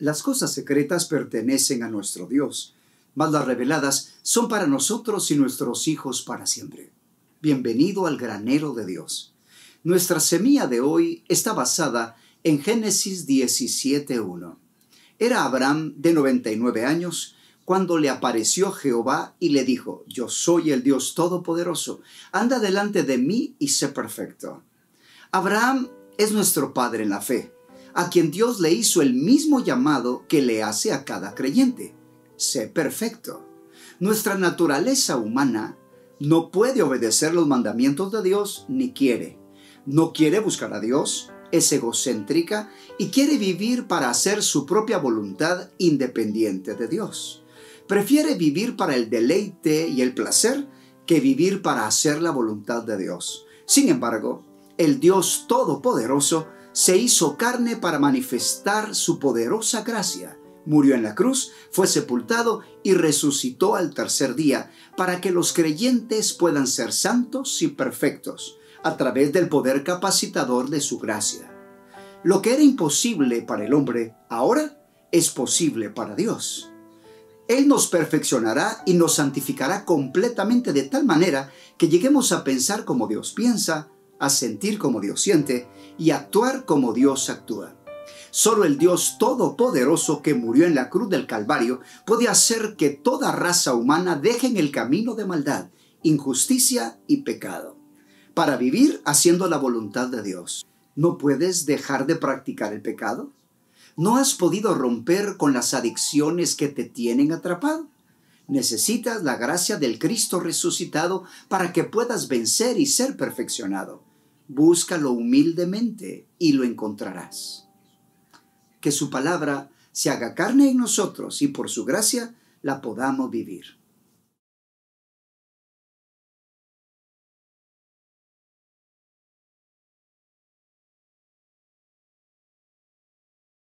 Las cosas secretas pertenecen a nuestro Dios, mas las reveladas son para nosotros y nuestros hijos para siempre. Bienvenido al granero de Dios. Nuestra semilla de hoy está basada en Génesis 17.1. Era Abraham de 99 años cuando le apareció Jehová y le dijo, Yo soy el Dios Todopoderoso, anda delante de mí y sé perfecto. Abraham es nuestro Padre en la fe, a quien Dios le hizo el mismo llamado que le hace a cada creyente. Sé perfecto. Nuestra naturaleza humana no puede obedecer los mandamientos de Dios ni quiere. No quiere buscar a Dios, es egocéntrica y quiere vivir para hacer su propia voluntad independiente de Dios prefiere vivir para el deleite y el placer que vivir para hacer la voluntad de Dios. Sin embargo, el Dios Todopoderoso se hizo carne para manifestar su poderosa gracia. Murió en la cruz, fue sepultado y resucitó al tercer día para que los creyentes puedan ser santos y perfectos a través del poder capacitador de su gracia. Lo que era imposible para el hombre ahora es posible para Dios. Él nos perfeccionará y nos santificará completamente de tal manera que lleguemos a pensar como Dios piensa, a sentir como Dios siente y actuar como Dios actúa. Solo el Dios Todopoderoso que murió en la cruz del Calvario puede hacer que toda raza humana deje en el camino de maldad, injusticia y pecado, para vivir haciendo la voluntad de Dios. ¿No puedes dejar de practicar el pecado? ¿No has podido romper con las adicciones que te tienen atrapado? Necesitas la gracia del Cristo resucitado para que puedas vencer y ser perfeccionado. Búscalo humildemente y lo encontrarás. Que su palabra se haga carne en nosotros y por su gracia la podamos vivir.